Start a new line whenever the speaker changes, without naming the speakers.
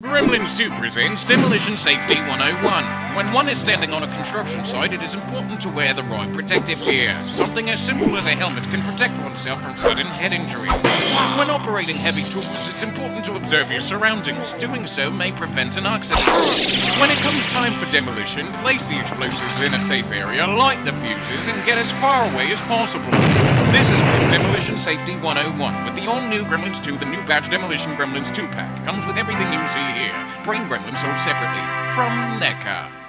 Gremlins 2 presents Demolition Safety 101. When one is standing on a construction site, it is important to wear the right protective gear. Something as simple as a helmet can protect oneself from sudden head injury. Operating heavy tools, it's important to observe your surroundings. Doing so may prevent an accident. When it comes time for demolition, place the explosives in a safe area, light the fuses, and get as far away as possible. This has been Demolition Safety 101 with the all-new Gremlins 2, the new batch Demolition Gremlins 2 pack. Comes with everything you see here. Brain Gremlins sold separately from NECA.